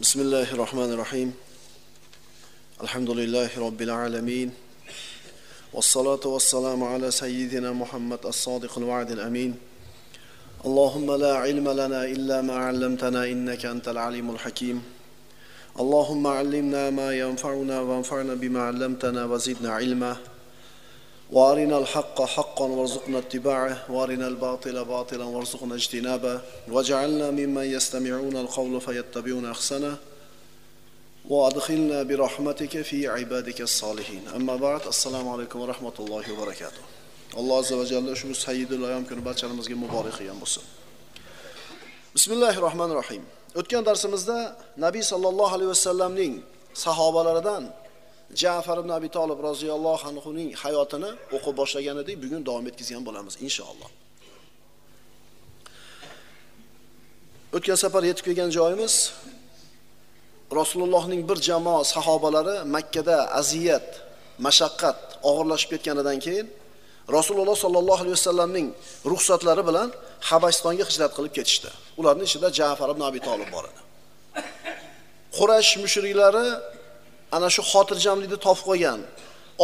بسم الله الرحمن الرحيم الحمد لله رب العالمين والصلاة والسلام على سيدنا محمد الصادق الوعد الأمين اللهم لا علم لنا إلا ما علمتنا إنك أنت العليم الحكيم اللهم علمنا ما ينفعنا وانفعنا بما علمتنا وزدنا علما وارنا الحق حقا وارزقنا اتباعه وارنا الباطل باطلا وارزقنا اجتنابه واجعلنا ممن يستمعون القول فيتبعون احسنه وادخلنا برحمتك في عبادك الصالحين اما بعد السلام عليكم ورحمه الله وبركاته alloh azza va jalla ushbu sayyidul ayom kuni barchamizga muborak qilgan bo'lsin bismillahi rohmanir rohim o'tgan darsimizda nabiy sollallohu alayhi vasallamning sahobalaridan Ja'far ibn Abi Talib roziyallohu anhuning hayotini o'qib boshlagan edik, bugun davom etkazgan bo'lamiz inshaalloh. O'tgan safar yetib kelgan joyimiz Rasulullohning bir jamoa sahobalari makkada aziyat, mashaqqat og'irlashib ketganidan keyin Rasululloh sollallohu alayhi vasallamning ruxsatlari bilan Habasistonga hijrat qilib ketishdi. Ularning ichida Ja'far ibn Abi Talib bor edi. Quraysh mushriklari ana shu xotirjamlikni topib qolgan,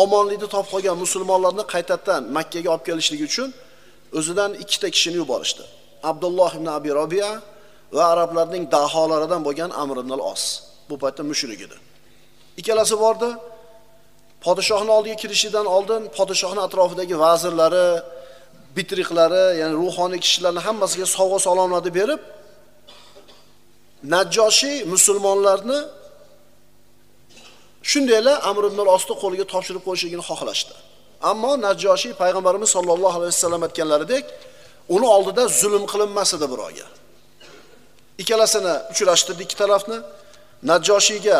omonlikni topib qolgan musulmonlarni qaytadan Makkaga olib kelishligi uchun o'zidan ikkita kishini yuborishdi. Abdulloh ibn Abi Robiya va arablarning daholaridan bo'lgan Amr ibn al-Os. Bu paytda mushrik edi. Ikkalasi bordi. Podshohning oldiga kirishidan oldin podshohning atrofidagi vazirlari, bitriqlari, ya'ni ruhoniy kishilarni hammasiga sovg'a salomlarni berib, Najjoshi musulmonlarni shundaylar Amr ibn al-Osni qo'liga topshirib qo'yishligini xohlashdi. Ammo Najjoshi payg'ambarimiz sollallohu alayhi vasallam aytganlaridek, uni oldida zulm qilinmas edi birovga. Ikkalasini uchrashtirdi ikki tarafni. Najjoshiyga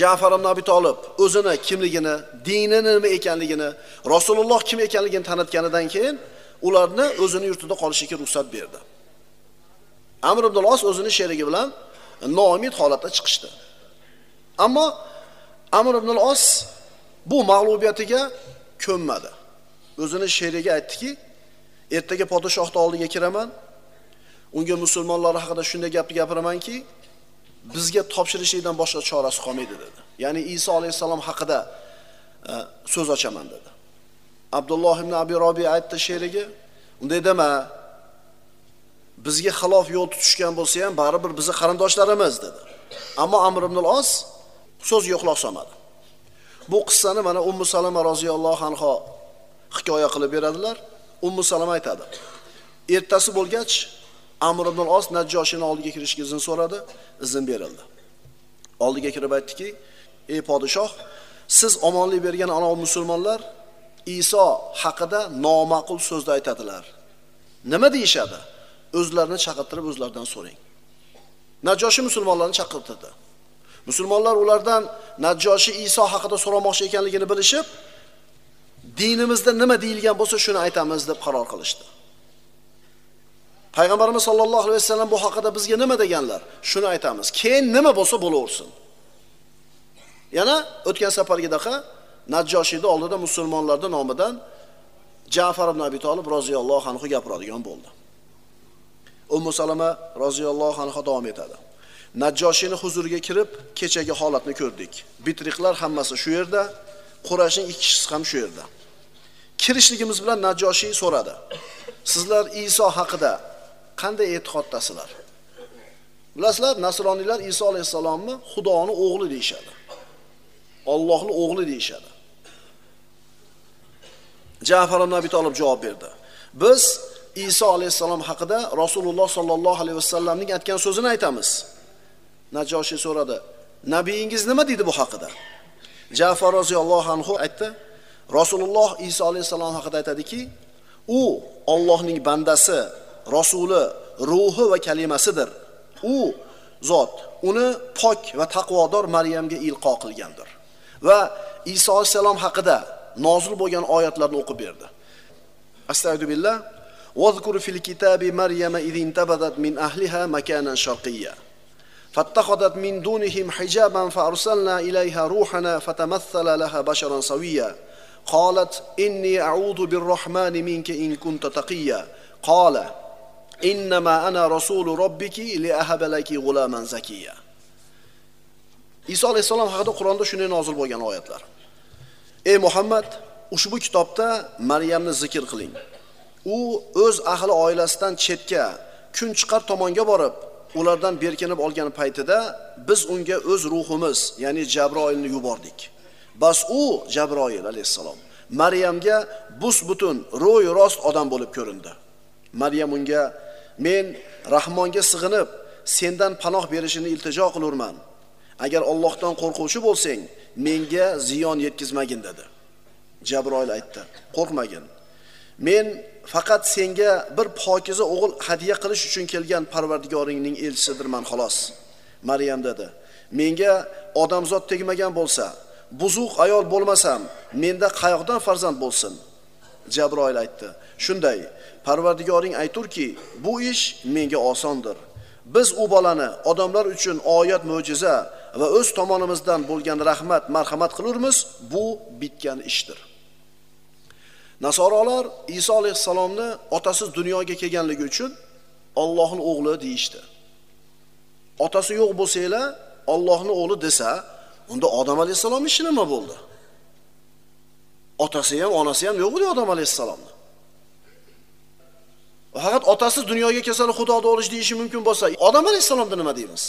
Ja'far ibn Abi Talib o'zini kimligini, dini nima ekanligini, Rasululloh kim ekanligini tanitganidan keyin ularni o'zini yurtida qolishiga ruxsat berdi. Amr ibn al-Os o'zini sherigi bilan noumid holatda chiqishdi. Ammo Amr ibn al-Os bu mag'lubiyatiga ko'nmadi. O'zini sherigi aytdiki, ertaga podshohni oldiga kiraman. Unga musulmonlar haqida shunday gapni gapiramanki, bizga topshirishlikdan boshqa chorasi qolmaydi dedi. Ya'ni Iso alayhisalom haqida e, so'z ochaman dedi. Abdulloh ibn Abi robiy aytdi sherigi, unday dema, bizga xilof yo'l tutishgan bo'lsa ham baribir bizni qarindoshlarimiz dedi. Ammo Amr ibn al-Os so'z quloq solmadi. Bu qissani mana Ummu Salama roziyallohu anha hikoya qilib beradilar. Ummu Salama aytadi. Ertasi bo'lgach, Amr ibn os najjoshini oldiga kirishga izn so'radi, izn berildi. Oldiga kirib aytdiki: "Ey podshoh, siz omonlik bergan ana musulmonlar Iso haqida noma'qul so'zni aytadilar. Nima deyishadi? O'zlarini chaqirtirib o'zlaridan so'rang." Najjoshi musulmonlarni chaqirtirdi. Musulmonlar ulardan Najjoshi Iso haqida so'ramoqchi ekanligini bilishib, dinimizda nima deyilgan bo'lsa shuni aytamiz deb qaror qilishdi. Payg'ambarimiz sollallohu alayhi vasallam bu haqida bizga nima deganlar? Shuni aytamiz. Keyin nima bo'lsa bo'laversin. Yana o'tgan safargidaqa Najjoshiyni oldida musulmonlarning nomidan Ja'far ibn Abi Talib roziyallohu anhu gapiradigan bo'ldi. Ummu Salama roziyallohu anha davom etadi. Najjoshiyni huzuriga kirib, kechagi holatni ko'rdik. Bitriqlar hammasi shu yerda, Qurashning ikki kishisi ham shu yerda. Kirishligimiz bilan Najjoshiy so'radi. Sizlar Iso haqida qanday e'tiqoddasizlar? Bilasizlar, nasroniylar Iso alayhisalomni Xudoning o'g'li deyshadi. Allohning o'g'li deyshadi. Ja'far ibn Abi Talib javob berdi. Biz Iso alayhisalom haqida Rasululloh sollallohu alayhi vasallamning aytgan so'zini aytamiz. Najoshi so'radi. Nabiyingiz nima deydi bu haqida? Ja'far roziyallohu anhu aytdi. Rasululloh Iso alayhisalom haqida aytadiki, u Allohning bandasi, rasuli, ruhi va kalimasidir. U zot uni pok va taqvodor Maryamga ilqo qilgandir. Va Iso alayhisalom haqida nozil bo'lgan oyatlarni o'qib berdi. Astagfirullah. واذكر في الكتاب مريم إذ انتبذت من أهلها مكانا شرقيا فاتخذت من دونهم حجابا فأرسلنا إليها روحنا فتمثل لها بشرا سويا قالت إني أعوذ بالرحمن منك إن كنت تقيا قال إنما أنا رسول ربك لأهب لك غلاما زكيا Iso alayhissalom haqida Qur'onda shunday nozil bo'lgan oyatlar. Ey Muhammad, ushbu kitobda Maryamni zikr qiling. U o'z ahli oilasidan chetga, kun chiqar tomonga borib, ulardan berkinib olgan paytida biz unga o'z ruhimiz, ya'ni Jabroilni yubordik. Bas u Jabroil alayhissalom Maryamga bus butun ro'y rost odam bo'lib ko'rindi. Maryam unga men Rahmonga sig'inib, sendan panoh berishini iltijo qilurman. Agar Allohdan qo'rquvchi bo'lsang, menga ziyon yetkazmagin dedi. Jabroil aytdi: "Qo'rqmagin. Men faqat senga bir pokiza o'g'il hadya qilish uchun kelgan Parvardigoringning elchisidirman xolos." Maryam dedi: "Menga odamzod tegmagan bo'lsa, buzuq ayol bo'lmasam, menda qayoqdan farzand bo'lsin?" Jabroil aytdi: "Shunday, Parvardigoring ayturki, bu ish menga osondir. Biz u bolani odamlar uchun oyat mo'jiza va o'z tomonimizdan bo'lgan rahmat, marhamat qilurmiz, bu bitgan ishdir." Nasorolar Iso alayhissalomni otasiz dunyoga kelganligi uchun Allohning o'g'li deyishdi. Otasi yo'q bo'lsanglar, Allohning o'g'li desa, unda Odam alayhissalom ishi nima bo'ldi? Otasi ham, onasi ham yo'q edi Odam alayhissalomni. Faqat otasi dunyoga kelsa Xudoni olish deyishi mumkin bo'lsa, Odam alayhissalomda nima deymiz?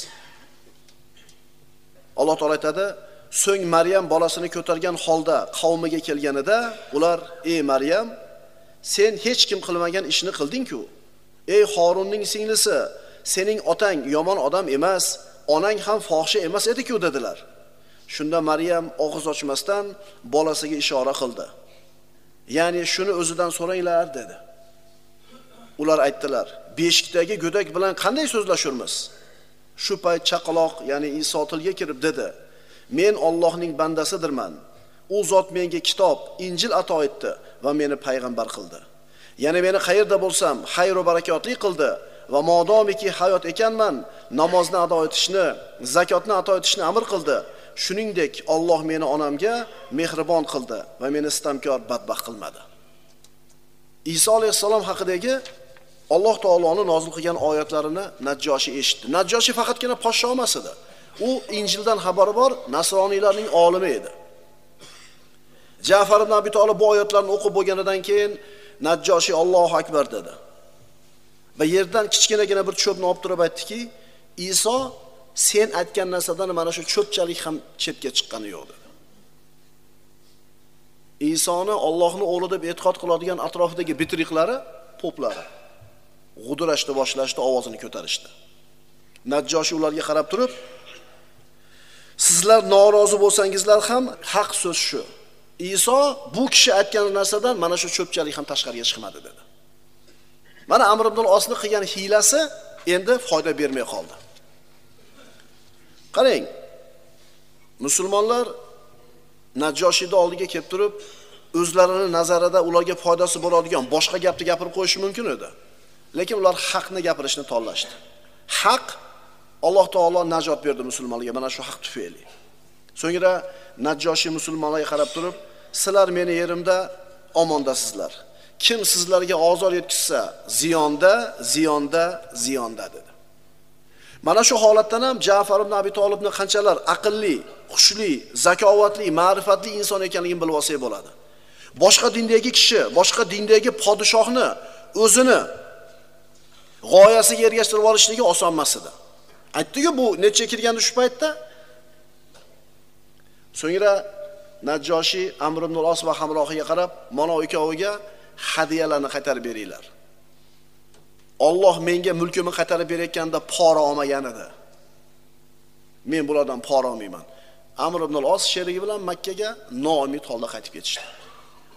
Alloh taolay aytadi: So'ng Maryam bolasini ko'targan holda qavmiga kelganida ular: "Ey Maryam, sen hech kim qilmagan ishni qilding-ku. Ey Xorunning singlisi, sening otang yomon odam emas, onang ham fohisha emas edi-ku" dedilar. Shunda Maryam og'iz ochmasdan bolasiga ishora qildi. Ya'ni shuni o'zidan so'ranglar dedi. Ular aytdilar: "Beshikdagi go'dak bilan qanday so'zlashurmiz?" Shu payt chaqaloq, ya'ni Iso tilga kirib dedi: Men Allohning bandasidirman. U zot menga kitob, Injil ato etdi va meni payg'ambar qildi. yana meni qayerda bo'lsam, xayru barakotli qildi va modomiki hayot ekanman, namozni ado etishni, zakotni ato etishni amr qildi. Shuningdek, Alloh meni onamga mehribon qildi va meni istamkor badbaxt qilmadi. Iso alayhissalom haqidagi Alloh taoloni nozil qilgan oyatlarini Najjoshi eshitdi. Najjoshi faqatgina podsho emas edi. U Injildan xabari bor nasroniylarning olimi edi. Ja'far ibn Abi Talib bu oyatlarni o'qib bo'lganidan keyin Najjoshi ollohu akbar dedi. Va yerdan kichkinagina bir cho'pni olib turib aytdiki, Iso sen aytgan narsadan mana shu cho'pchalik ham chetga chiqqani yo'q dedi. Isoni Allohning o'g'li deb e'tiqod qiladigan atrofidagi bitriqlari, poplari g'udrashni boshlashdi, ovozini ko'tarishdi. Najjoshi ularga qarab turib, sizlar norozi bo'lsangizlar ham haq so'z shu. Iso bu kishi aytgan narsadan mana shu cho'pchalik ham tashqariga chiqmadi dedi. Mana Amr ibn osni qilgan hiylasi endi foyda bermay qoldi. Qarang. Musulmonlar Najjoshiyni oldiga kelib turib, o'zlarini nazarida ularga foydasi bo'ladigan boshqa gapni gapirib qo'yishi mumkin edi. Lekin ular haqni gapirishni tanlashdi. Haq Alloh taolo najot berdi musulmonlarga mana shu haq tufayli. So'ngra Najjoshi musulmonlarga qarab turib, sizlar meni yerimda omondasizlar. Kim sizlarga ozor yetkazsa, ziyonda, ziyonda, ziyonda dedi. Mana shu holatdan ham Ja'far ibn Abi Talibni qanchalar aqlli, xushli, zakovatli, ma'rifatli inson ekanligini bilib olsak bo'ladi. Boshqa dindagi kishi, boshqa dindagi podshohni o'zini g'oyasiga ergashtirib olishligi oson emas edi. Aytdiku bu necha kirganda shu paytda? So'ngra najjoshiy Amr ibn os va hamrohiga qarab, mana ikkoviga hadiyalarni qaytarib beringlar. Alloh menga mulkimni qaytarib berayotganda pora olmagan edi. Men bulardan pora olmayman. Amr ibn os sherigi bilan Makka ga noumid holda qaytib ketishdi.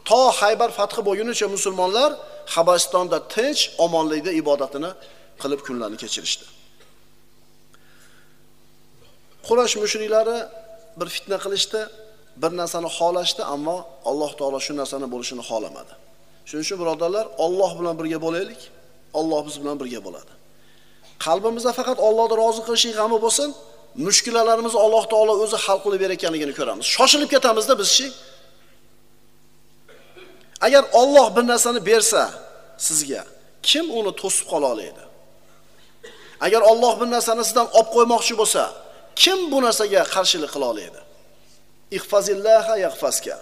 To Haybar fathi bo'lgunicha musulmonlar Habastonda tinch, omonlikda ibodatini qilib kunlarni kechirishdi. Qurash mushriklari bir fitna qilishdi, bir narsani xohlashdi, ammo Alloh taolo shu narsani bo'lishini xohlamadi. Shuning uchun birodarlar, Alloh bilan birga bo'laylik. Alloh biz bilan birga bo'ladi. Qalbimizda faqat ollohni rozi qilishlik g'ami bo'lsin, mushkulalarimizni Alloh taolo o'zi hal qilib berayotganligini ko'ramiz. Shoshilib ketamizda bizchi? Agar Alloh bir narsani bersa sizga, kim uni to'sib qola oladi? Agar Alloh bir narsani sizdan olib qo'ymoqchi bo'lsa, kim bu narsaga qarshilik qila oladi ihfazillaha yahfazka.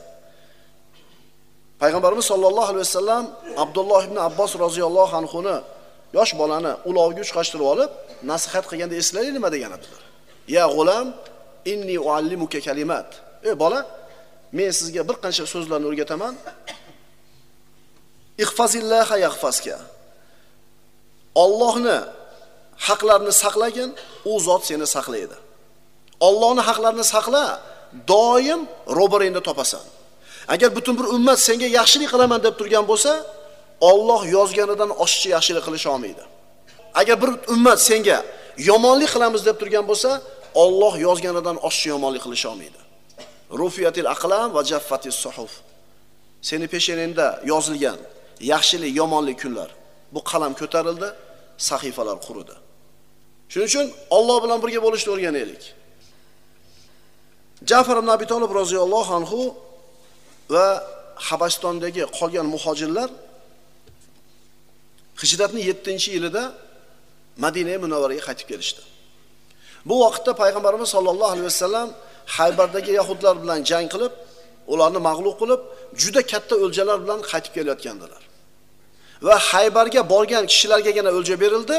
Payg'ambarimiz sollallohu alayhi vasallam abdulloh ibn abbos roziyallohu anhuni yosh bolani ulovga uchqashtirib olib nasihat qilganda eslaylik nima degan edilar ya g'ulam inni uallimuka kalimat. Ey bola men sizga bir qancha so'zlarni o'rgataman. Ihfazillaha yahfazka. Allohni haqlarini saqlagin u zot seni saqlaydi. Allohning haqlarini saqla doim ro'baringda topasan. Agar butun bir ummat senga yaxshilik qilaman deb turgan bo'lsa Alloh yozganidan oshiqcha yaxshilik qilisha olmaydi. Agar bir ummat senga yomonlik qilamiz deb turgan bo'lsa Alloh yozganidan oshiqcha yomonlik qilisha olmaydi. Rufiyatil aqlam va jaffatis suhuf. Seni pesheningda yozilgan yaxshilik yomonlik kunlar. Bu qalam ko'tarildi sahifalar quridi. Shuning uchun Alloh bilan birga bo'lishni o'rganaylik. Jafar ibn Abi Talib roziyallohu anhu va Habastondagi qolgan muhojirlar Hijratning 7-yilida Madina Munavvaraga qaytib kelishdi. Bu vaqtda payg'ambarimiz sollallohu alayhi vasallam Haybardagi yahudlar bilan jang qilib, ularni mag'lub qilib, juda katta o'ljalar bilan qaytib kelayotgandilar. Va Haybarga borgan kishilargagina o'lja berildi,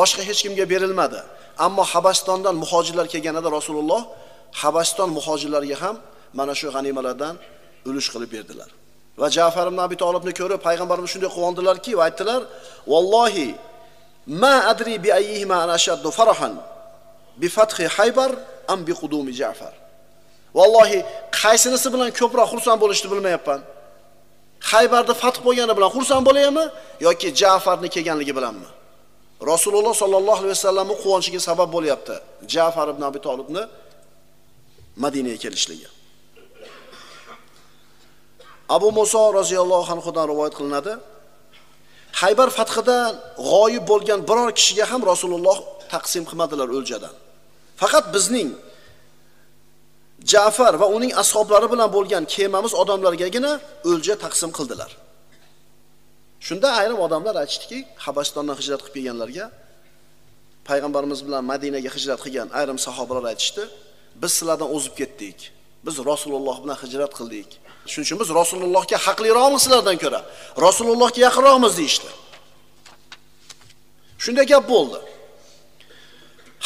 boshqa hech kimga berilmadi. Ammo Habastondan muhojirlar kelganida Rasululloh Habaston muhojirlariga ham mana shu g'animalardan ulush qilib berdilar. Va Ja'far ibn Abi Talibni ko'rib payg'ambarimiz shunday quvondilarki, va aytdilar: "Vallohi ma adri bi ayyihima ana ashaddu farahan bi fathi Haybar am bi qudumi Ja'far." Vallohi qaysinisi bilan ko'proq xursand bo'lishni bilmayapman. Haybarni fath bo'lgani bilan xursand bo'layapmi yoki Ja'farni kelganligi bilanmi? Rasululloh sollallohu alayhi vasallamning quvonchiga sabab bo'lyapti. Ja'far ibn Abi Talibni Madinaga kelishligi. Abu Muso roziyallohu anhudan rivoyat qilinadi. Haybar fathidan g'oyib bo'lgan biror kishiga ham Rasululloh taqsim qilmadilar o'ljadan. Faqat bizning Ja'far va uning ashablari bilan bo'lgan kemamiz odamlargagina o'lja taqsim qildilar. Shunda ayrim odamlar aytishdiki, Habastondan hijrat qilib kelganlarga payg'ambarimiz bilan Madinaga hijrat qilgan ayrim sahobalar aytishdi, biz sizlardan o'zib ketdik. Biz Rasululloh bilan hijrat qildik. Shuning uchun biz Rasulullohga haqliroqmiz sizlardan ko'ra. Rasulullohga yaqinroqmiz deyishdi. Shunday gap bo'ldi.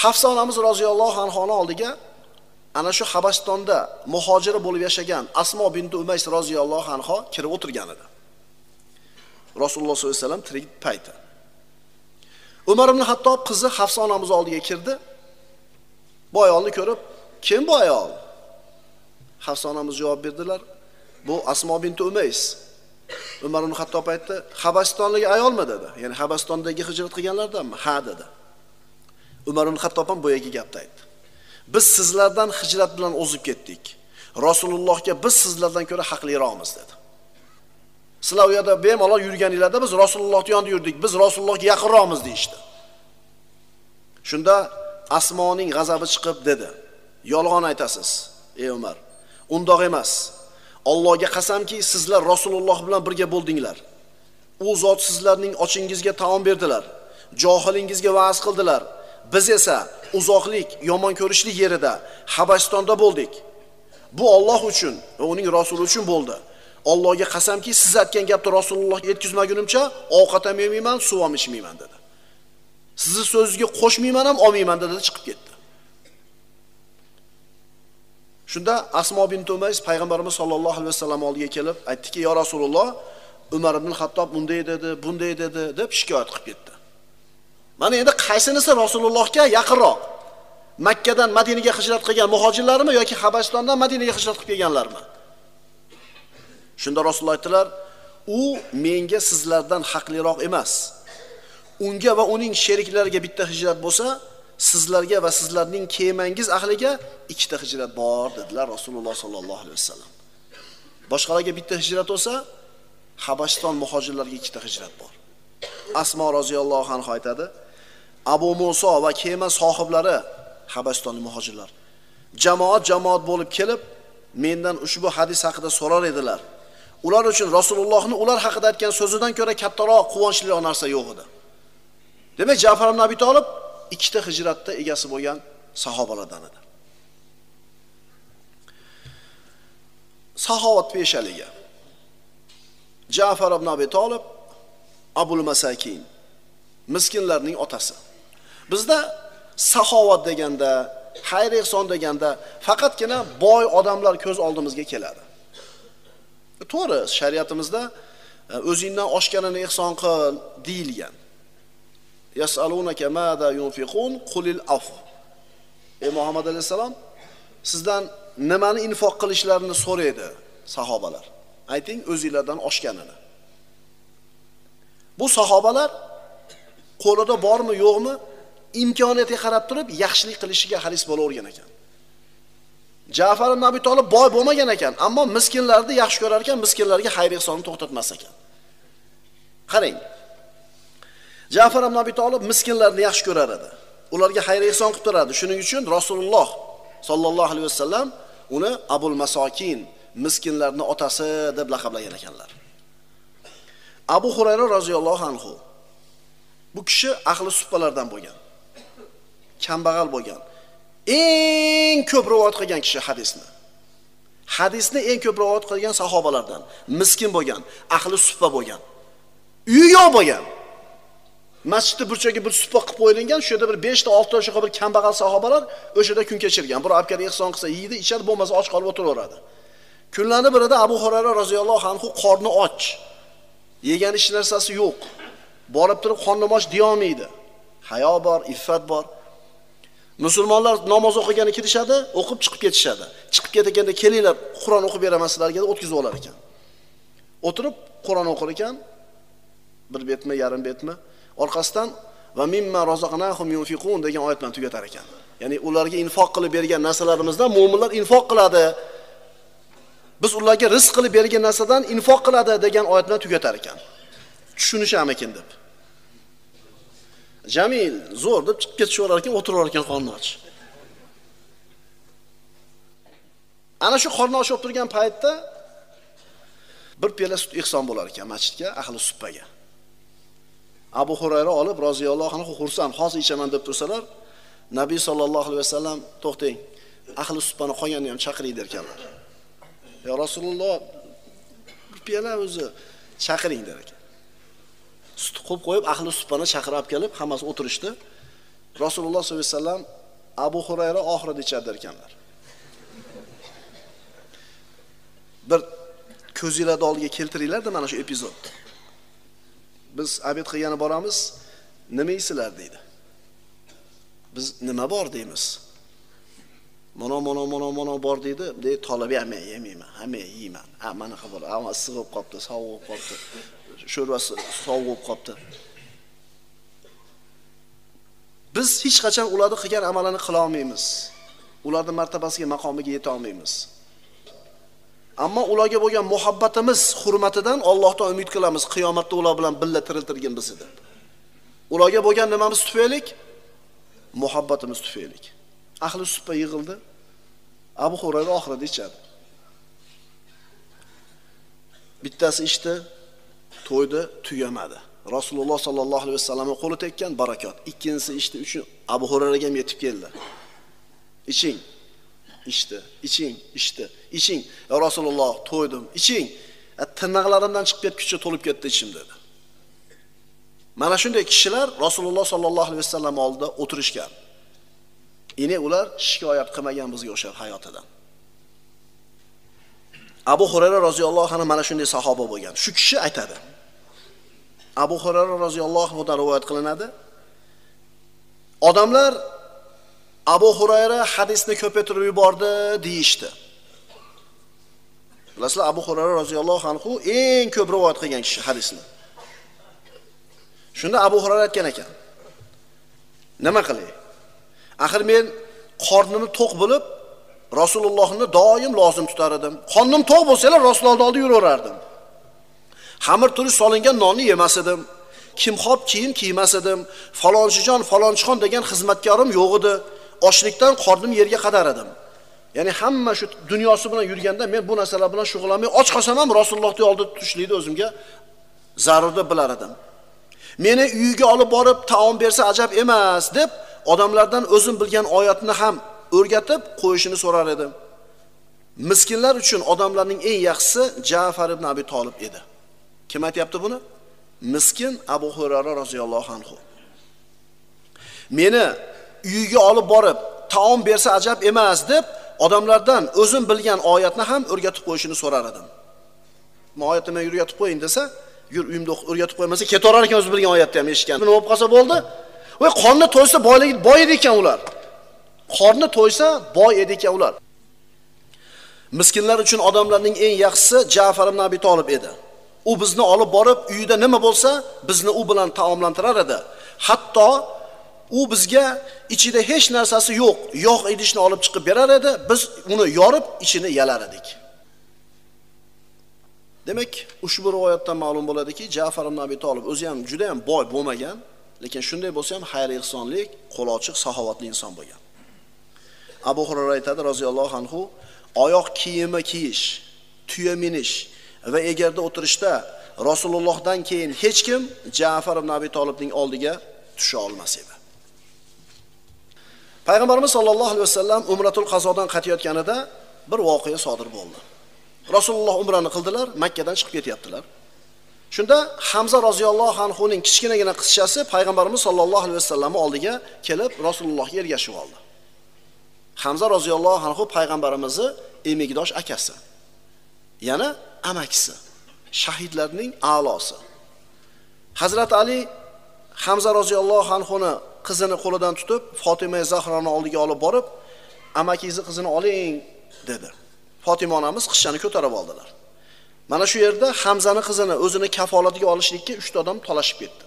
Hafsa onamiz roziyallohu anhuni oldiga ana shu Habastonda muhojiri bo'lib yashagan Asmo bint Umays roziyallohu anha kirib o'tirgan edi. Rasululloh sollallohu alayhi vasallam tirik payti. Umar ibn Hattob qizi Hafsa onamiz oldiga kirdi. Bu ayolni ko'rib, "Kim bu ayol?" Hafsa onamiz javob berdilar, bu Asmo bint Umays. Umar ibn Hattob aytdi, Habastonlik ayolmi dedi. Ya'ni Habastondagi hijrat qilganlardanmi? Ha dedi. Umar ibn Hattob ham boyagi gapni aytdi. Biz sizlardan hijrat bilan o'zib ketdik. Rasulullohga biz sizlardan ko'ra haqliroqmiz dedi. Sizlar u yerda bemalol yurganinglarda biz rasulullohni yonida yurdik. Biz Rasulullohga yaqinroqmiz deyishdi. Shunda Asmoning g'azabi chiqib dedi: "Yolg'on aytasiz, ey Umar. Undoq emas. Allohga qasamki, sizlar Rasululloh bilan birga bo'ldinglar. U zot sizlarning ochingizga taom berdilar, johilingizga va'z qildilar. Biz esa uzoqlik, yomon ko'rishlik yerida Habastonda bo'ldik. Bu Alloh uchun va uning rasuli uchun bo'ldi. Allohga qasamki, siz aytgan gapni Rasulullohga yetkazmagunimcha ovqat ham yemayman, suv ham ichmayman dedi. Sizni so'zingizga qo'shmayman ham, olmayman dedi, chiqib ketdi. Shunda Asmo bint Umays payg'ambarimiz sollallohu alayhi vasallam oldiga kelib aytdiki, yo Rasululloh, Umar ibn Xattob bunday dedi, bunday dedi" deb shikoyat qilib ketdi. Mana endi qaysinisi Rasulullohga yaqinroq? Makkadan Madinaga hijrat qilgan muhojirlarmi yoki Habastondan Madinaga hijrat qilib kelganlarmi? Shunda Rasululloh aytdilar, "U menga sizlardan haqliroq emas. Unga va uning sheriklariga bitta hijrat bo'lsa, sizlarga va sizlarning kemangiz ahliga ikkita hijrat bor dedilar Rasululloh sollallohu alayhi vasallam. Boshqalarga bitta hijrat bo'lsa, habashiston muhojirlarga ikkita hijrat bor. Asmo roziyallohu anhu aytadi, Abu Muso va kema sohiblari habashistonlik muhojirlar jamoat jamoat bo'lib kelib, mendan ushbu hadis haqida so'rar edilar. Ular uchun Rasulullohni ular haqida aytgan so'zidan ko'ra kattaroq quvonchliroq narsa yo'q edi. Demak, Ja'far ibn Abi tolib ikkita hijratda egasi bo'lgan sahobalardan edi. Saxovat peshaligi jafar ibn abi tolib abul masakin miskinlarning otasi. Bizda saxovat deganda xayr ehson deganda faqatgina boy odamlar ko'z oldimizga keladi. E, to'g'ri shariatimizda e, o'zingdan oshganini ehson qil deyilgan. Yasalunaka mada yunfiqun qulil af. Ey muhammad alayhissalom sizdan nimani infoq qilishlarini so'raydi sahobalar. Ayting o'zinglardan oshganini. Bu sahobalar qo'lida bormi yo'qmi imkoniyatiga qarab turib yaxshilik qilishiga haris bo'lavergan ekan. Jafar ibn abi tolib boy bo'lmagan ekan ammo miskinlarni yaxshi ko'rar ekan miskinlarga xayr ehsonni to'xtatmas ekan. Qarang jafar ibn abi tolib miskinlarni yaxshi ko'rar edi. Ularga xayr e ehson qilib turardi. Shuning uchun rasululloh sollallohu alayhi vasallam uni abul masokin miskinlarni otasi deb laqablagan ekanlar. Abu hurayra roziyallohu anhu bu kishi ahli suppalardan bo'lgan kambag'al bo'lgan eng ko'p rivoyat qilgan kishi hadisni. Hadisni eng ko'p rivoyat qilgan sahobalardan miskin bo'lgan ahli suppa bo'lgan uyi yo'q bo'lgan. Masjidni burchagiga bir supa qilib qo'yilgan shu yerda bir beshta oltita o'sha bir kambag'al sahobalar o'sha yerda kun kechirgan. Bir olib kelib ehson qilsa yeydi ichadi bo'lmasa och qolib o'tiraveradi. Kunlarni birida abu xurara roziyallohu anhu qorni och. Yegan hech narsasi yo'q. Borib turib qornim och deyolmaydi hayo bor iffat bor. Musulmonlar namoz o'qigani kirishadi o'qib chiqib ketishadi. Chiqib ketganda kelinglar qur'on o'qib beraman sizlarga deb o'tkazib olar ekan. O'tirib qur'on o'qir ekan. Bir betmi yarim betmi? Orqasidan va mimma rozaqnahum yunfiqun degan oyat bilan tugatar ekan. Ya'ni ularga infoq qilib bergan narsalarimizdan mo'minlar infoq qiladi. Biz ularga rizq qilib bergan narsadan infoq qiladi degan oyat bilan tugatar ekan. Tushunishamikin deb. Jamil zo'r deb chiqib ketishaverar ekan o'tiraverar ekan qorni och. Ana shu qorni och bo'lib turgan paytda bir piyola sut ehson bo'lar ekan masjidga ahli suppaga. Abu hurayra olib roziyallohu anhu xursand hozir ichaman deb tursalar nabiy sollallohu alayhi vasallam to'xtang ahli suppani qolganini ham chaqiring derkanlar yo rasululloh bir piyola o'zi chaqiring der ekan. Sutni qo'yib qo'yib ahli suppani chaqirib olib kelib hammasi o'tirishdi. Rasululloh sollallohu alayhi vasallam abu hurayra oxirida ichadi derkanlar bir ko'zinglarni oldiga keltiringlarda mana shu epizod. Biz abid qilgani boramiz nima yeysizlar deydi. Biz nima bor deymiz. Mana mana mana mana bor deydi. Deydi tolib men yemayman hamma yeyman ha manaqa bo'ladi ha issiq bo'lib qolibdi sovuq bo'lib qolibdi sho'rvasi sovuq bo'lib qolibdi biz hech qachon ularni qilgan amalini qila olmaymiz. Ularni martabasiga maqomiga yeta olmaymiz ammo ularga bo'lgan muhabbatimiz hurmatidan Allohdan umid qilamiz. Qiyomatda ular bilan birga tiriltirgin bizni deb ularga bo'lgan nimamiz tufaylik? Muhabbatimiz tufaylik. Ahli suppa yig'ildi. Abu hurayra oxirida ichadi. Bittasi ichdi to'ydi tugamadi. Rasululloh sollallohu alayhi vasallamga qo'li tekkan barakot. Ikkinchisi ichdi uchun abu hurayraga ham yetib keldi. Iching. Ichdi iching ichdi iching ya rasululloh to'ydim iching e, tirnoqlarimdan chiqib ketguncha to'lib ketdi ichim dedi. Mana shunday kishilar rasululloh sollallohu alayhi vasallam oldida o'tirishgan. Ini ular shikoyat qilmagan bizga o'xshab hayotidan. Abu hurayra roziyallohu anhu mana shunday sahoba bo'lgan. Shu kishi aytadi. Abu hurayra roziyallohu anhudan rivoyat qilinadi. Odamlar abu hurayra hadisni ko'paytirib yubordi deyishdi. Bilasizlar abu hurayra roziyallohu anhu eng ko'p rivoyat qilgan kishi hadisni. Shunda abu hurayra aytgan ekan nima qilay? Axir men qornimni to'q bo'lib rasulullohni doim lozim tutar edim. Qornim to'q bo'lsalar rasulullohni oldida yuraverardim. Xamir turish solingan nonni yemas edim. Kimxob kiyim kiymas edim. Falonchijon falonchixon degan xizmatkorim yo'q edi. Ochlikdan qornim yerga qadar edim. Ya'ni hamma shu dunyosi bilan yurganda men bu narsalar bilan shug'ullanmay och qolsam ham rasulullohni oldida tutishlikni o'zimga zarur deb bilar edim. Meni uyiga olib borib taom bersa ajab emas deb odamlardan o'zim bilgan oyatni ham o'rgatib qo'yishini so'rar edim. Miskinlar uchun odamlarning eng yaxshisi jafar ibn abi tolib edi. Kim aytyapti buni? Miskin abu hurara roziyallohu anhu. Meni uyiga olib borib taom bersa ajab emas deb odamlardan o'zim bilgan oyatni ham o'rgatib qo'yishini so'rar edim. Oyatni men o'rgatib qo'ying desa yur uyimda o'rgatib qo'ymasa ketaverar ekan o'zi bilgan oyatni ham eshitgan. Nima bo'lib qolsa bo'ldi? Voy qorni to'ysa boyligi boy edi ekan ular. Qorni to'ysa boy edi ekan ular. Miskinlar uchun odamlarning eng yaxshisi jafar ibn abi tolib edi. U bizni olib borib uyida nima bo'lsa bizni u bilan taomlantirar edi. Hatto u bizga ichida hech narsasi yo'q. Yog' idishni olib chiqib berar edi. Biz uni yorib ichini yalar edik. Demak ushbu rivoyatdan ma'lum bo'ladiki jafar ibn abi tolib o'zi ham juda ham boy bo'lmagan lekin shunday bo'lsa ham xayr ehsonlik qo'l ochiq saxovatli inson bo'lgan. Abu hurara aytadi roziyallohu anhu oyoq kiyimi kiyish tuya minish va egarda o'tirishda rasulullohdan keyin hech kim jafar ibn abi tolibning oldiga tusha olmas edi. Payg'ambarimiz sollallohu alayhi vasallam umratul qazodan qaytayotganida bir voqea sodir bo'ldi. Rasululloh umrani qildilar makkadan chiqib ketyaptilar. Shunda hamza roziyallohu anhuning kichkinagina qizchasi payg'ambarimiz sollallohu alayhi vasallamni oldiga kelib rasulullohga ergashib oldi. Hamza roziyallohu anhu payg'ambarimizni emikdosh akasi yana amakisi shahidlarning a'losi. Hazrati ali hamza roziyallohu anhuni qizini qo'lidan tutib fotima zahroni oldiga olib borib amakingizni qizini oling dedi. Fotima onamiz qizchani ko'tarib oldilar. Mana shu yerda hamzani qizini o'zini kafolatiga olishlikka uchta odam talashib ketdi.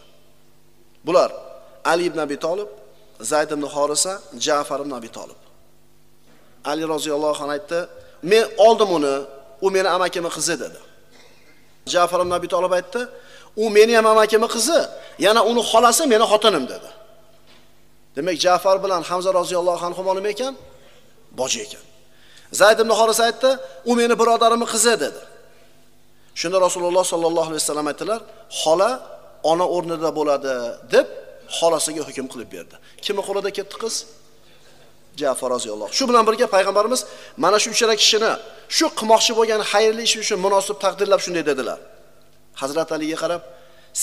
Bular ali ibn abi tolib zayd ibn horisa jafar ibn abi tolib ali roziyallohu anhu aytdi men oldim uni u meni amakimni qizi dedi. Jafar ibn abi tolib aytdi u meni ham amakimni qizi yana uni xolasi meni xotinim dedi. Demak jafar bilan hamza roziyallohu anhu nima ekan? Boja ekan. Zayd ibn horis aytdi u meni birodarimni qizi dedi. Shunda rasululloh sollallohu alayhi vasallam aytdilar xola ona o'rnida bo'ladi deb xolasiga hukm qilib berdi. Kimni qo'lida ketdi qiz? Jafar roziyallohu shu bilan birga payg'ambarimiz mana shu uchala kishini shu qilmoqchi bo'lgan xayrli ish uchun munosib taqdirlab shunday dedilar. Hazrati aliga qarab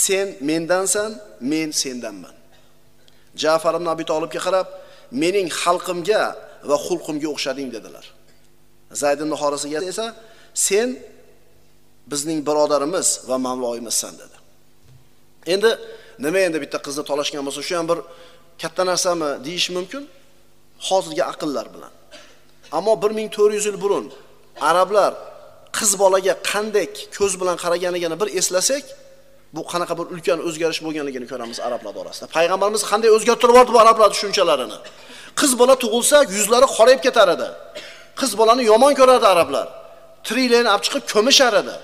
sen mendansan men sendanman. Jafar ibn abi tolibga qarab mening xalqimga va xulqimga o'xshading dedilar. Zayd ibn horisiga esa sen bizning birodarimiz va mavloyimizsan dedi. Endi nima endi bitta qizni talashgan bo'lsa shu ham bir katta narsami deyish mumkin? Hozirgi aqllar bilan. Ammo bir ming to'rt yuz yil burun arablar qiz bolaga qanday ko'z bilan qaraganligini bir eslasak bu qanaqa bir ulkan o'zgarish bo'lganligini ko'ramiz arablar orasida. Payg'ambarimiz qanday o'zgartirib yubordi bu arablar tushunchalarini. Qiz bola tug'ilsa yuzlari qorayib ketar edi. Qiz bolani yomon ko'rardi arablar. Tiriklarini olib chiqib ko'mishar edi.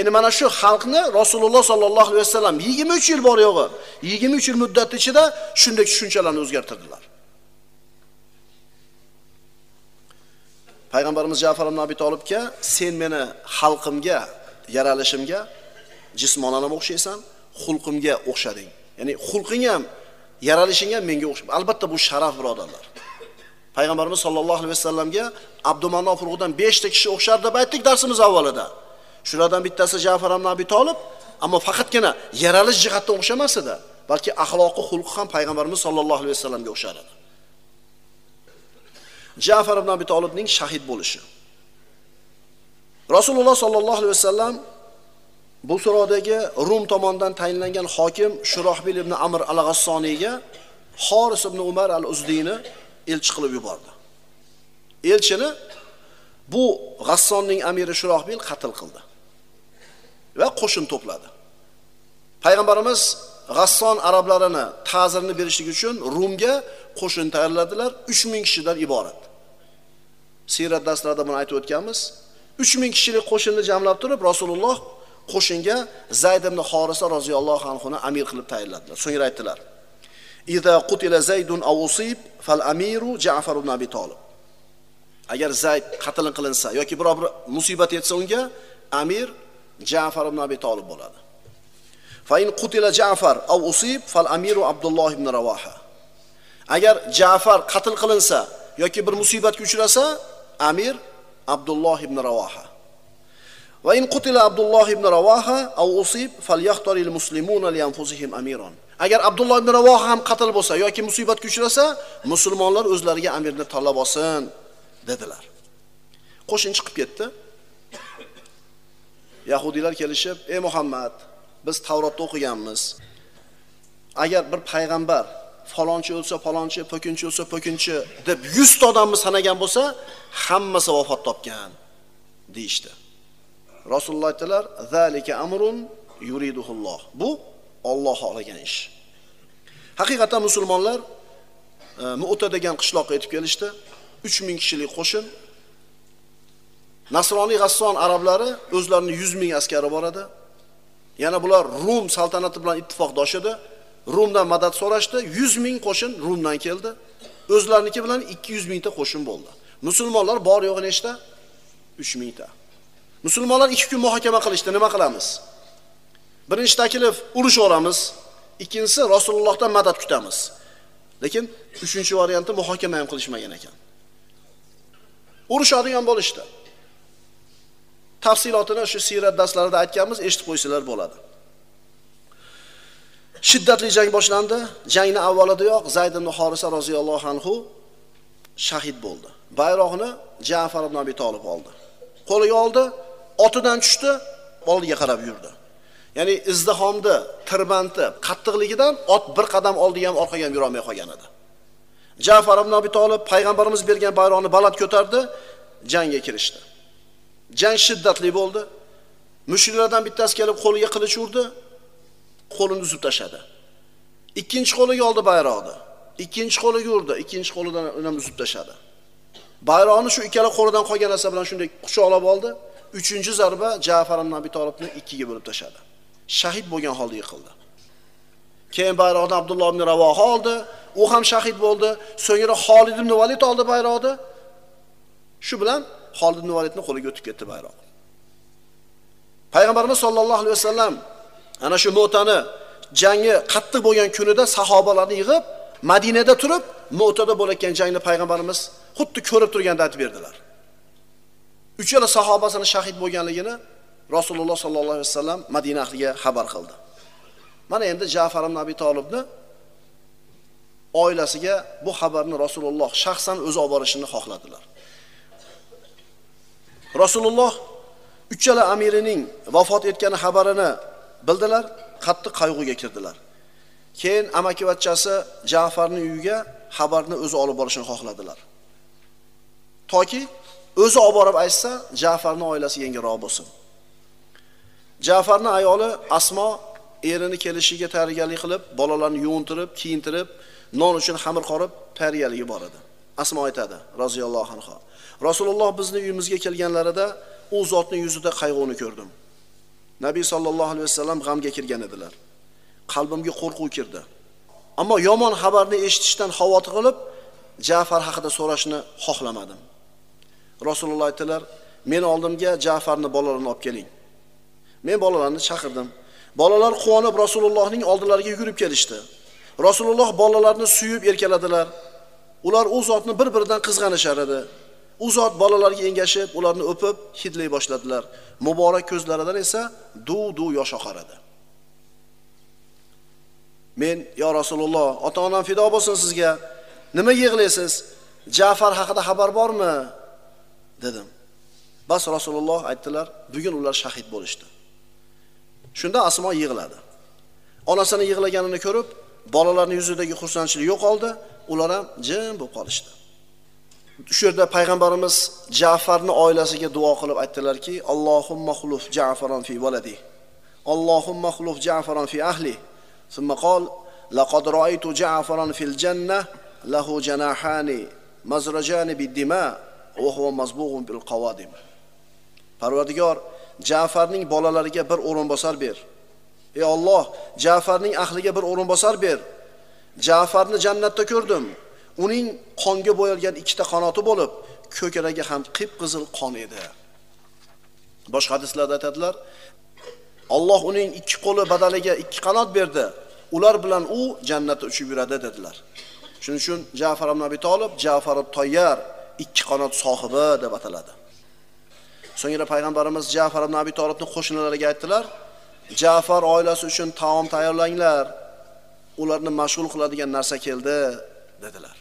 Endi mana shu xalqni rasululloh sollallohu alayhi vasallam yigirma uch yil bor yo'g'i. Yigirma uch yil muddat ichida shunday tushunchalarni o'zgartirdilar. Payg'ambarimiz jafar ibn abi tolibga sen meni xalqimga yaralishimga jismonan ham o'xshaysan xulqimga o'xshading. Ya'ni xulqing ham yaralishing ham menga o'xshab albatta bu sharaf birodarlar. Payg'ambarimiz sollallohu alayhi vasallamga abdumannof urug'idan beshta kishi o'xshar deb aytdik darsimiz avvalida. Shulardan bittasi jafar ibn abi tolib ammo faqatgina yaralish jihatdan o'xshamas edi balki axloqi xulqi ham payg'ambarimiz sollallohu alayhi vasallamga o'xshar edi jafar ibn abi tolibning shahid bo'lishi. Rasululloh sollallohu alayhi vasallam bu surodagi rum tomonidan tayinlangan hokim shurohbil ibn amr al g'assoniyga xoris ibn umar al uzdiyni elchi qilib yubordi. Elchini bu g'assonning amiri shurohbil qatl qildi va qo'shin to'pladi. Payg'ambarimiz g'asson arablarini ta'zirini berishlik uchun rumga qo'shin tayyorladilar uch ming kishidan iborat. Siyrat darslarida buni aytib o'tganmiz. Uch ming kishilik qo'shinni jamlab turib rasululloh qo'shinga zayd ibn horisa roziyallohu anhuni amir qilib tayinladilar. So'ngra aytdilar iza qutila zaydun aw usib fal amiru ja'far ibn abi tolib agar zayd qatl qilinsa yoki biror bir musibat yetsa unga amir ja'far ibn abi tolib bo'ladi. Fa in qutila ja'far aw usib fal amiru abdulloh ibn ravoha agar jafar qatl qilinsa yoki bir musibatga uchrasa amir abdulloh ibn ravoha va in qutila abdulloh ibn ravoha aw usib falyaxtaril muslimuna li anfusihim amiron. Agar abdulloh ibn ravoha ham qatl bo'lsa yoki musibatga uchrasa musulmonlar o'zlariga amirni tanlab olsin dedilar. Qo'shin chiqib ketdi. Yahudiylar kelishib ey muhammad biz tavrotda o'qiganmiz. Agar bir payg'ambar falonchi o'lsa falonchi po'kinchi o'lsa po'kinchi deb yuzta odamni sanagan bo'lsa hammasi vafot topgan. Deyishdi. Işte. Rasululloh aytdilar zalika amrun yuriduhulloh. Bu Alloh xohlagan ish. Haqiqatan musulmonlar e, mu'ta degan qishloqqa yetib kelishdi. Uch ming kishilik qo'shin. Nasroniy g'asson arablari o'zlarini yuz ming askari bor edi. Yana bular rum saltanati bilan ittifoqdosh edi rumdan madad so'rashdi. Yuz ming qo'shin rumdan keldi. O'zlariniki bilan ikki yuz mingta qo'shin bo'ldi. Musulmonlar bor yo'g'i nechta uch mingta. Musulmonlar ikki kun muhokama qilishdi. Nima qilamiz? Birinchi taklif urushaveramiz ikkinchisi rasulullohdan madad kutamiz. Lekin uchinchi varianti muhokama ham qilishmagan ekan. Urushadigan bo'lishdi. Tafsilotini shu siyrat darslarida aytganmiz eshitib qo'ysalar bo'ladi. Shiddatli jang boshlandi. Jangni avvalidayoq zayd ibn horisa roziyallohu anhu shahid bo'ldi. Bayroqni jafar ibn abi tolib oldi. Qo'liga oldi. Otidan tushdi oldiga qarab yurdi. Ya'ni izdihomni tirbandi qattiqligidan ot bir qadam oldiga ham orqaga ham yurolmay qolgan edi. Jafar ibn abi tolib payg'ambarimiz bergan bayroqni baland ko'tardi jangga kirishdi. Jang shiddatli bo'ldi. Mushriklardan bittasi kelib qo'liga qilich urdi qo'lini uzib tashladi. Ikkinchi qo'liga oldi bayroqni ikkinchi qo'liga urdi ikkinchi qo'lidan ham uzib tashladi. Bayroqni shu ikkala qo'lidan qolgan narsa bilan shunday quchoqlab oldi. Uchinchi zarba jafar ibn abi tolibni ikkiga bo'lib tashladi. Shahid bo'lgan holda yiqildi. Keyin bayroqni abdulloh ibn ravoha oldi. U ham shahid bo'ldi. So'ngra xolid ibn valid oldi bayroqni shu bilan xolid ibn validni qo'liga o'tib ketdi bayroq payg'ambarimiz sollallohu alayhi vasallam ana shu mo'tani jangi qattiq bo'lgan kunida sahobalarni yig'ib madinada turib mo'tada bo'layotgan jangni payg'ambarimiz xuddi ko'rib turganda aytib berdilar. Uchala sahobasini shahid bo'lganligini rasululloh sollallohu alayhi vasallam madina ahliga xabar qildi. Mana endi jafar ibn abi tolibni oilasiga bu xabarni rasululloh shaxsan o'zi olib borishini xohladilar. Rasululloh uchala amirining vafot etgani xabarini bildilar qattiq qayg'uga kirdilar. Keyin amakivachchasi jafarni uyiga xabarni o'zi olib borishini xohladilar. Toki o'zi olib borib aytsa jafarni oilasi yengilroq bo'lsin. Jafarni ayoli asmo erini kelishiga tayyorgarlik qilib bolalarni yuvintirib kiyintirib non uchun xamir qorib tayyorgarligi bor edi asmo aytadi roziyallohu anhu rasululloh bizni uyimizga kelganlarida u zotning yuzida qayg'uni ko'rdim. Nabiy sollallohu alayhi vasallam g'amga kirgan edilar. Qalbimga qo'rquv kirdi. Ammo yomon xabarni eshitishdan xavotir qilib jafar haqida so'rashni xohlamadim. Rasululloh aytdilar men oldimga jafarni bolalarini olib keling. Men bolalarni chaqirdim. Bolalar quvonib rasulullohning oldilariga yugurib kelishdi. Rasululloh bolalarni suyib erkaladilar. Ular u zotni bir biridan qizg'anishar edi. U zot bolalarga engashib ularni o'pib hidlay boshladilar. Muborak ko'zlaridan esa duv duv yosh oqar edi. Men yo rasululloh ota onam fido bo'lsin sizga. Nima yig'laysiz? Jafar haqida xabar bormi? dedim. Bas rasululloh aytdilar bugun ular shahid bo'lishdi. Shunda asmo yig'ladi. Onasini yig'laganini ko'rib bolalarni yuzidagi xursandchilik yo'qoldi ular ham jim bo'lib qolishdi. Shu yerda payg'ambarimiz jafarni oilasiga duo qilib aytdilarki allohumma xuluf jafaron fi valadi allohumma xuluf jafaron fi ahli summa qol laqad roaytu jafaron fil janna lahu janahani mazrajani biddima. وهو مصبوغ بالقوادم parvardigor jafarning bolalariga bir o'rinbosar ber ey olloh jafarning ahliga bir o'rinbosar ber jafarni jannatda ko'rdim uning qonga bo'yalgan ikkita qanoti bo'lib ko'kragi ham qip qizil qon edi boshqa hadislarda aytadilar Alloh uning ikki qo'li badaliga ikki qanot berdi ular bilan u jannatda uchib yuradi dedilar Shuning uchun Ja'far ibn Abi Talib Ja'far Toyyar ikki qanot sohibi deb ataladi. So'ngra payg'ambarimiz Ja'far ibn Abi tolibni qo'shnilariga aytdilar: "Ja'far oilasi uchun taom tayyorlanglar. Ularni mashg'ul qiladigan narsa keldi" dedilar.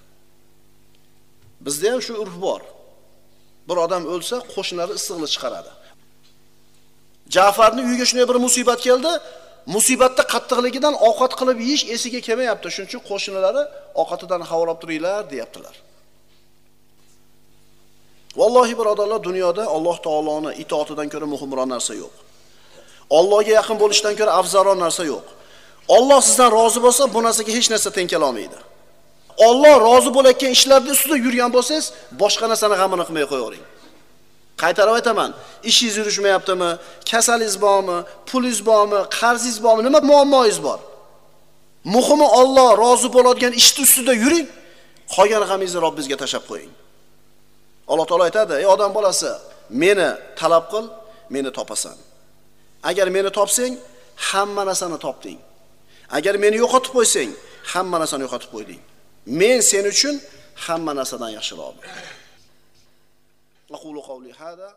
Bizda ham shu urf bor. Bir odam o'lsa, qo'shnilari issiqlik chiqaradi. Ja'farning uyiga shunday bir musibat keldi, musibatda qattiqligidan ovqat qilib yeyish esiga kelmayapti. Shuning uchun qo'shnilari ovqatidan havolab turinglar, deyaptilar. Vallohi birodarlar, dunyoda Alloh taoloni itoatidan ko'ra muhimroq narsa yo'q. Allohga yaqin bo'lishdan ko'ra afzalroq narsa yo'q. Alloh sizdan rozi bo'lsa, bu narsaga hech narsa teng kela olmaydi. Alloh rozi bo'layotgan ishlarda ustida yurgan bo'lsangiz, boshqa narsani g'amini qilmay qo'yavering. Qaytarib aytaman, ishingiz yurishmayaptimi, kasalingiz bormi, pulingiz bormi, qarzingiz bormi, nima muammoingiz bor? Muhimi Alloh rozi bo'ladigan ishni ustida yuring, qolgan g'amingizni Robbingizga tashab qo'ying. Alloh taolo aytadi: "Ey odam bolasi, meni talab qil, meni topasan. Agar meni topsang, hamma narsani topding. Agar meni yo'qotib qo'ysang, hamma narsani yo'qotib qo'yding. Men sen uchun hamma narsadan yaxshiroqman." Qawli hada